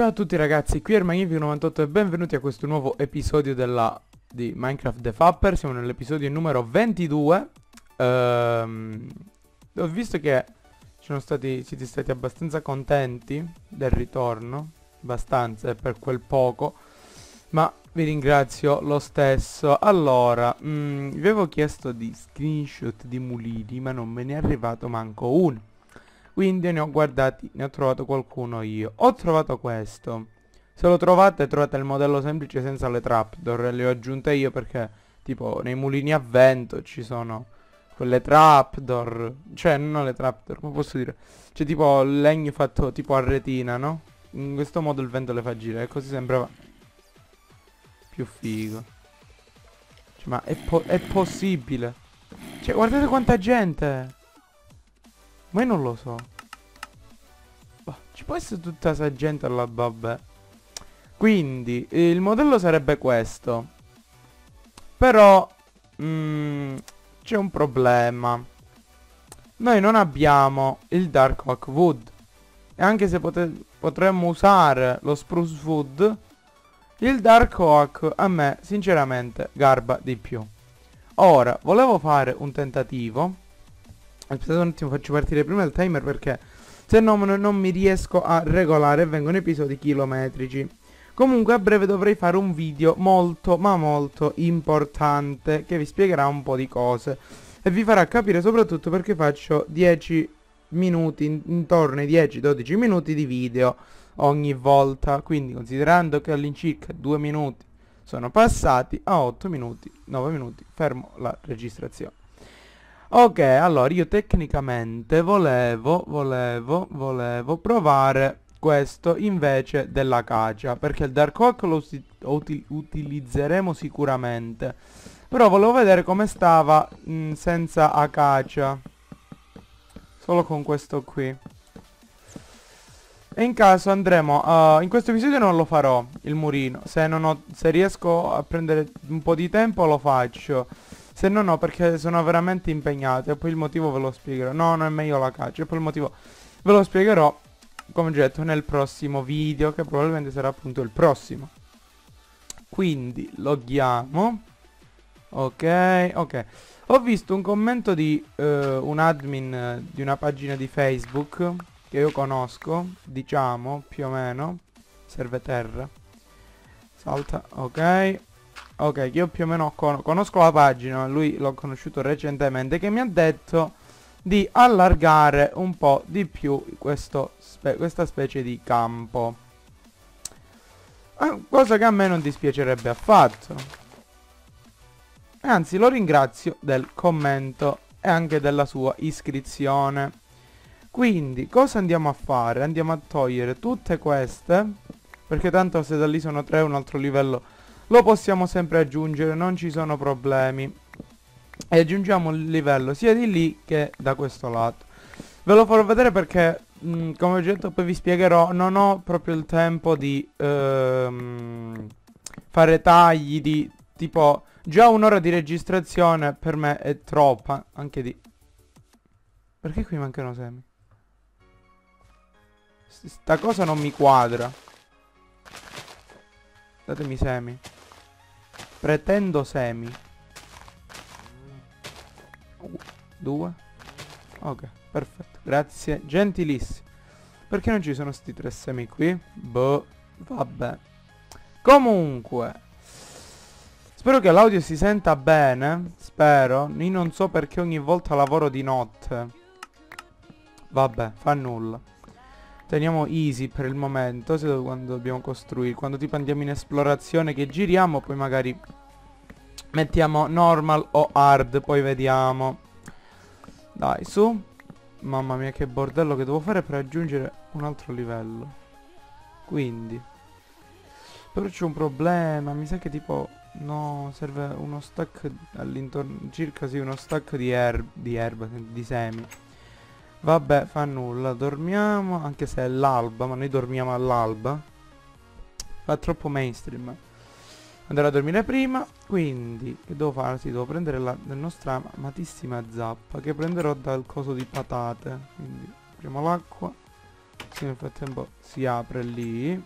Ciao a tutti ragazzi, qui è il Magnifico98 e benvenuti a questo nuovo episodio della, di Minecraft The Fapper. Siamo nell'episodio numero 22 ehm, Ho visto che stati, siete stati abbastanza contenti del ritorno Abbastanza, per quel poco Ma vi ringrazio lo stesso. Allora, mh, mm, vi avevo chiesto di screenshot di mulini ma non me ne è arrivato manco uno quindi ne ho guardati, ne ho trovato qualcuno io. Ho trovato questo. Se lo trovate trovate il modello semplice senza le trapdoor. Le ho aggiunte io perché tipo nei mulini a vento ci sono quelle trapdoor. Cioè non le trapdoor, come posso dire? C'è tipo legno fatto tipo a retina, no? In questo modo il vento le fa girare. Così sembrava più figo. Cioè, ma è, po è possibile. Cioè guardate quanta gente. Ma io non lo so. Bah, ci può essere tutta sta gente là, vabbè. Quindi, il modello sarebbe questo. Però, mm, c'è un problema. Noi non abbiamo il Dark Oak Wood. E anche se potremmo usare lo Spruce Wood, il Dark Oak a me, sinceramente, garba di più. Ora, volevo fare un tentativo Aspettate un attimo, faccio partire prima il timer perché se no non mi riesco a regolare e vengono episodi chilometrici. Comunque a breve dovrei fare un video molto ma molto importante che vi spiegherà un po' di cose e vi farà capire soprattutto perché faccio 10 minuti, intorno ai 10-12 minuti di video ogni volta. Quindi considerando che all'incirca 2 minuti sono passati, a 8 minuti, 9 minuti fermo la registrazione. Ok, allora io tecnicamente volevo, volevo, volevo provare questo invece della cacia perché il Dark Oak lo uti utilizzeremo sicuramente. Però volevo vedere come stava mh, mm, senza acacia. Solo con questo qui. E in caso andremo uh, in questo episodio non lo farò il murino se, ho, se riesco a prendere un po' di tempo lo faccio se no no perché sono veramente impegnato e poi il motivo ve lo spiegherò. No, non è meglio la caccia e poi il motivo ve lo spiegherò come detto nel prossimo video che probabilmente sarà appunto il prossimo. Quindi loghiamo. Ok, ok. Ho visto un commento di uh, un admin di una pagina di Facebook che io conosco, diciamo, più o meno. Serve terra. Salta, ok. Ok, io più o meno con conosco la pagina, lui l'ho conosciuto recentemente, che mi ha detto di allargare un po' di più spe questa specie di campo. Eh, cosa che a me non dispiacerebbe affatto. Anzi, lo ringrazio del commento e anche della sua iscrizione. Quindi, cosa andiamo a fare? Andiamo a togliere tutte queste, perché tanto se da lì sono tre un altro livello lo possiamo sempre aggiungere, non ci sono problemi. E aggiungiamo il livello sia di lì che da questo lato. Ve lo farò vedere perché, mh, mm, come ho detto, poi vi spiegherò, non ho proprio il tempo di ehm, fare tagli di tipo... Già un'ora di registrazione per me è troppa, anche di... Perché qui mancano semi? Sta cosa non mi quadra. Datemi semi. Pretendo semi. Due. Ok, perfetto. Grazie, gentilissimo. Perché non ci sono sti tre semi qui? Boh, vabbè. Comunque. Spero che l'audio si senta bene. Spero. Io non so perché ogni volta lavoro di notte. Vabbè, fa nulla. Teniamo easy per il momento, quando dobbiamo costruire. Quando tipo andiamo in esplorazione che giriamo, poi magari mettiamo normal o hard, poi vediamo. Dai, su. Mamma mia che bordello che devo fare per raggiungere un altro livello. Quindi. Però c'è un problema, mi sa che tipo... No, serve uno stack all'intorno... Circa sì, uno stack di, erb di erba, di semi. Vabbè, fa nulla, dormiamo, anche se è l'alba, ma noi dormiamo all'alba. Fa troppo mainstream. Andare a dormire prima, quindi, che devo fare? Sì, devo prendere la, la nostra amatissima zappa, che prenderò dal coso di patate. Quindi, apriamo l'acqua. Sì, nel frattempo si apre lì.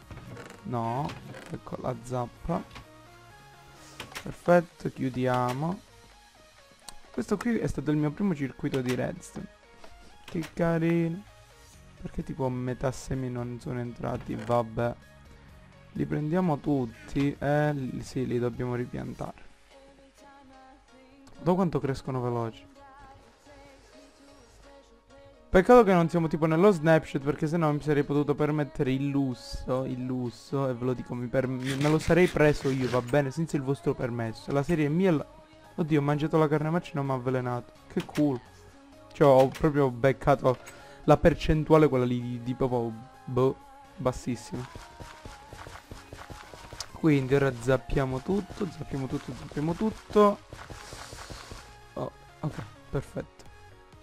No, ecco la zappa. Perfetto, chiudiamo. Questo qui è stato il mio primo circuito di redstone. Che carino. Perché tipo metà semi non sono entrati? Vabbè. Li prendiamo tutti e li, sì, li dobbiamo ripiantare. Da quanto crescono veloci. Peccato che non siamo tipo nello snapshot perché sennò mi sarei potuto permettere il lusso, il lusso, e ve lo dico, me lo sarei preso io, va bene, senza il vostro permesso. La serie è mia la... Oddio, ho mangiato la carne macina e mi ha avvelenato. Che cool. Cioè, ho proprio beccato la percentuale, quella lì di, di proprio, boh, bassissima. Quindi ora zappiamo tutto, zappiamo tutto, zappiamo tutto. Oh, ok, perfetto.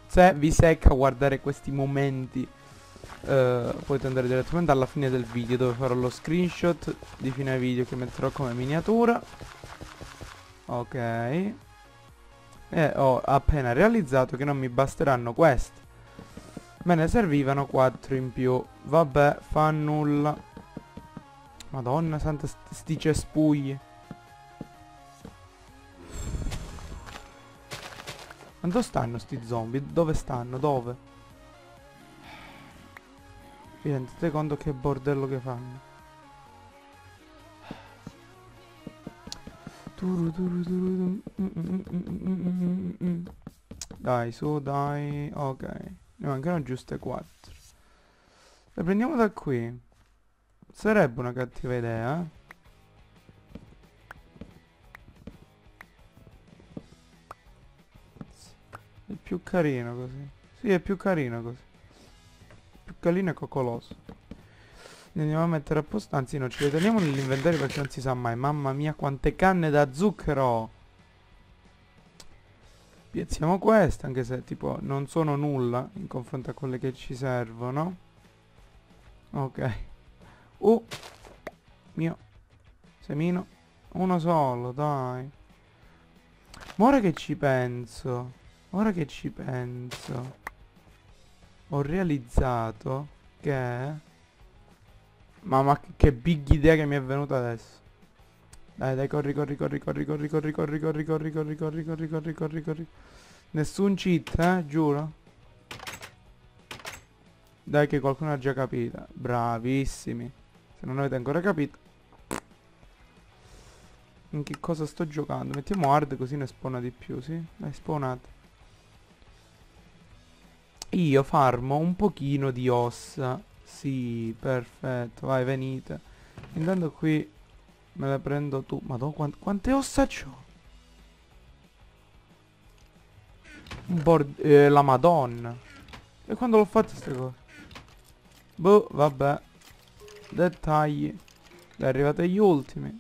Se vi secca guardare questi momenti uh, potete andare direttamente alla fine del video dove farò lo screenshot di fine video che metterò come miniatura. Ok. E ho appena realizzato che non mi basteranno queste me ne servivano 4 in più. Vabbè fa nulla madonna santa sti cespugli Ma dove stanno sti zombie? Dove stanno? Dove? Vi rendete conto che bordello che fanno? Dai, su, dai. Ok. Ne mancano giuste 4. Le prendiamo da qui. Sarebbe una cattiva idea, eh? più carino così. Sì, è più carino così. Più carino e coccoloso. Ne andiamo a mettere a posto. Anzi, no, ci riteniamo nell'inventario perché non si sa mai. Mamma mia, quante canne da zucchero! Piazziamo queste, anche se tipo non sono nulla in confronto a quelle che ci servono. Ok. Uh! Mio. Semino. Uno solo, dai. Ma ora che ci penso. Ora che ci penso, ho realizzato che... Mamma che big idea che mi è venuta adesso. Dai, dai, corri, corri, corri, corri, corri, corri, corri, corri, corri, corri, corri, corri, corri, corri, corri. Nessun cheat, eh, giuro. Dai che qualcuno ha già capito. Bravissimi. Se non avete ancora capito. In che cosa sto giocando? Mettiamo hard così ne spawna di più, sì? Dai, spawnate io farmo un pochino di ossa. Sì, perfetto, vai, venite. Intanto qui me le prendo tu. Madonna, quant quante ossa c'ho? Bord... Eh, la madonna. E quando l'ho fatta queste cose? Boh, vabbè. Dettagli. È arrivato agli ultimi.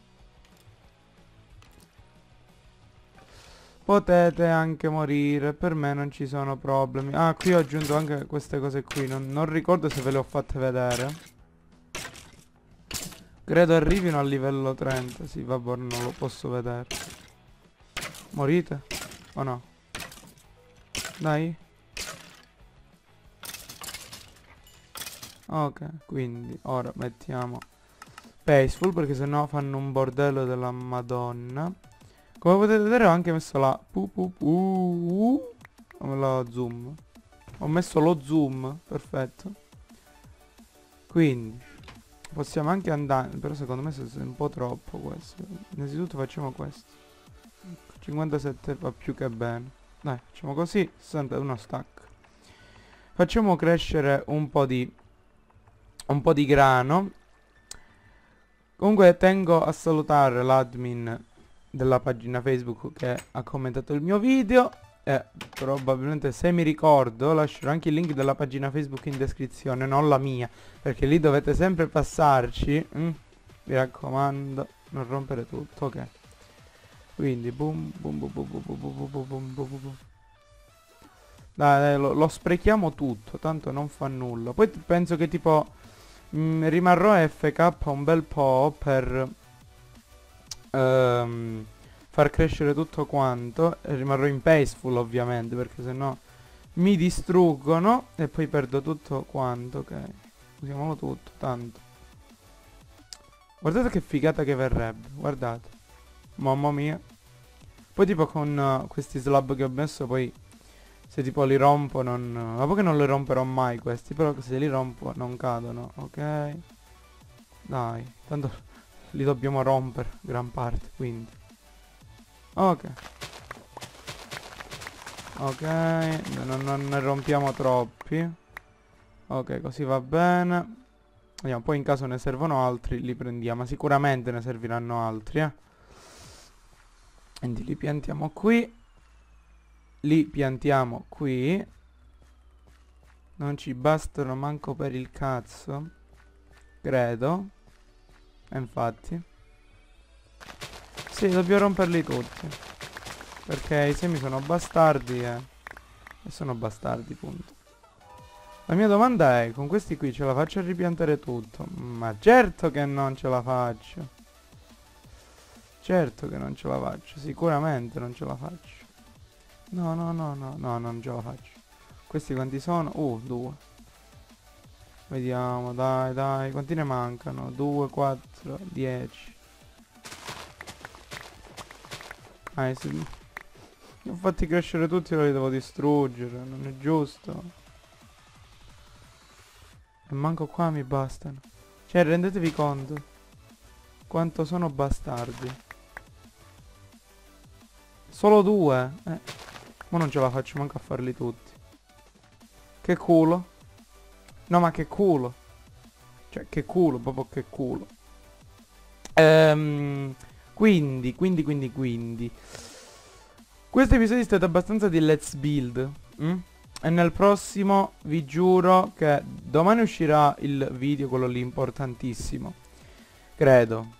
Potete anche morire, per me non ci sono problemi. Ah, qui ho aggiunto anche queste cose qui, non, non ricordo se ve le ho fatte vedere. Credo arrivino al livello 30, sì, vabbè, non lo posso vedere. Morite? O no? Dai. Ok, quindi ora mettiamo Peaceful perché sennò fanno un bordello della madonna. Come potete vedere ho anche messo la pu pu pu la zoom. Ho messo lo zoom, perfetto. Quindi possiamo anche andare, però secondo me è un po' troppo questo. Innanzitutto facciamo questo. 57 va più che bene. Dai, facciamo così, 61 stack. Facciamo crescere un po' di un po' di grano. Comunque tengo a salutare l'admin della pagina Facebook che ha commentato il mio video e probabilmente se mi ricordo lascerò anche il link della pagina Facebook in descrizione, non la mia, perché lì dovete sempre passarci. Mm? Mi raccomando, non rompere tutto, ok. Quindi boom boom boom boom boom boom boom boom boom boom boom Dai, dai lo, lo, sprechiamo tutto, tanto non fa nulla. Poi penso che tipo mh, rimarrò FK un bel po' per um, far crescere tutto quanto e rimarrò in peaceful ovviamente perché sennò mi distruggono e poi perdo tutto quanto ok usiamolo tutto tanto Guardate che figata che verrebbe, guardate. Mamma mia. Poi tipo con uh, questi slab che ho messo poi se tipo li rompo non... Poi che non li romperò mai questi, però se li rompo non cadono, ok? Dai, tanto li dobbiamo rompere gran parte, quindi. Ok. Ok, non, non ne rompiamo troppi. Ok, così va bene. Vediamo, poi in caso ne servono altri li prendiamo. Sicuramente ne serviranno altri, eh. Quindi li piantiamo qui li piantiamo qui. Non ci bastano manco per il cazzo credo. E infatti. Sì dobbiamo romperli tutti. Perché i semi sono bastardi e, e sono bastardi punto. La mia domanda è con questi qui ce la faccio a ripiantare tutto? Ma certo che non ce la faccio. Certo che non ce la faccio sicuramente non ce la faccio No, no, no, no, no, non ce la faccio. Questi quanti sono? Uh, due. Vediamo, dai, dai, quanti ne mancano? 2, 4, 10. Ah, se... Li ho fatti crescere tutti e li devo distruggere, non è giusto. E manco qua mi bastano. Cioè, rendetevi conto. Quanto sono bastardi. Solo due? Eh. Ma non ce la faccio manco a farli tutti. Che culo. No ma che culo. Cioè che culo, proprio che culo. Ehm, quindi, quindi, quindi, quindi. Questo episodio è stato abbastanza di let's build. Mm? E nel prossimo vi giuro che domani uscirà il video, quello lì importantissimo. Credo.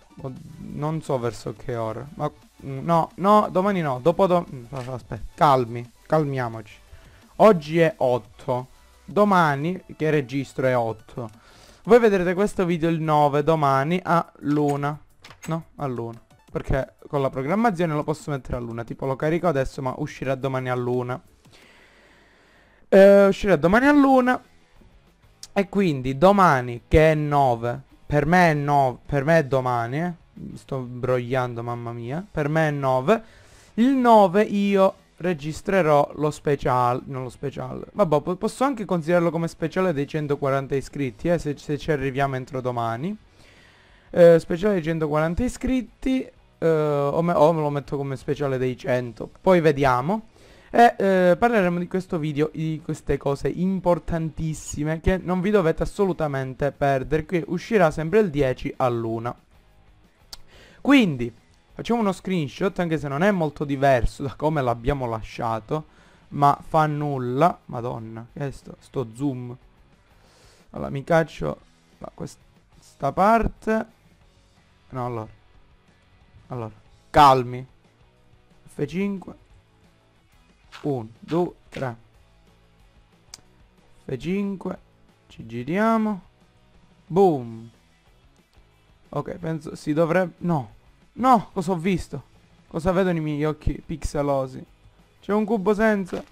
Non so verso che ora. Ma no, no, domani no. Dopo do... Mm, aspetta, calmi, calmiamoci. Oggi è 8. Domani, che registro è 8. Voi vedrete questo video il 9 domani a luna. No, a luna. Perché con la programmazione lo posso mettere a luna. Tipo lo carico adesso ma uscirà domani a luna. Eh, uscirà domani a luna. E quindi domani che è 9. Per me è 9. Per me è domani, eh sto imbrogliando mamma mia. Per me è 9 il 9 io registrerò lo speciale non lo speciale vabbè posso anche considerarlo come speciale dei 140 iscritti eh, se, se ci arriviamo entro domani. Eh, speciale dei 140 iscritti eh, o, me, o me lo metto come speciale dei 100 poi vediamo. E eh, parleremo di questo video, di queste cose importantissime che non vi dovete assolutamente perdere, che uscirà sempre il 10 a luna. Quindi, facciamo uno screenshot, anche se non è molto diverso da come l'abbiamo lasciato, ma fa nulla. Madonna, che è sto, sto zoom? Allora, mi caccio da questa parte. No, allora. Allora, calmi. F5. 1, 2, 3. F5. Ci giriamo. Boom. Ok, penso si dovrebbe... No. No, cosa ho visto? Cosa vedono i miei occhi pixelosi? C'è un cubo senza...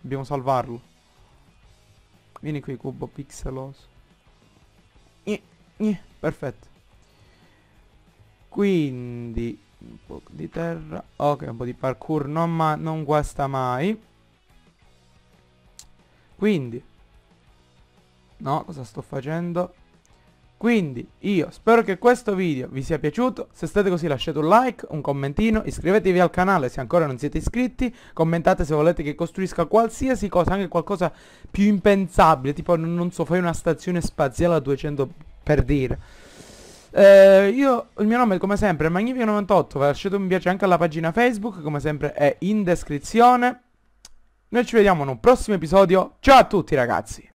Dobbiamo salvarlo. Vieni qui, cubo pixeloso. Perfetto. Quindi... Un po' di terra. Ok, un po' di parkour. Non, ma non guasta mai. Quindi... No, cosa sto facendo? Quindi io spero che questo video vi sia piaciuto, se state così lasciate un like, un commentino, iscrivetevi al canale se ancora non siete iscritti, commentate se volete che costruisca qualsiasi cosa, anche qualcosa più impensabile, tipo non so, fai una stazione spaziale a 200 per dire. Eh, io, il mio nome come sempre è Magnifico98, lasciate un mi piace anche alla pagina Facebook, come sempre è in descrizione. Noi ci vediamo in un prossimo episodio, ciao a tutti ragazzi!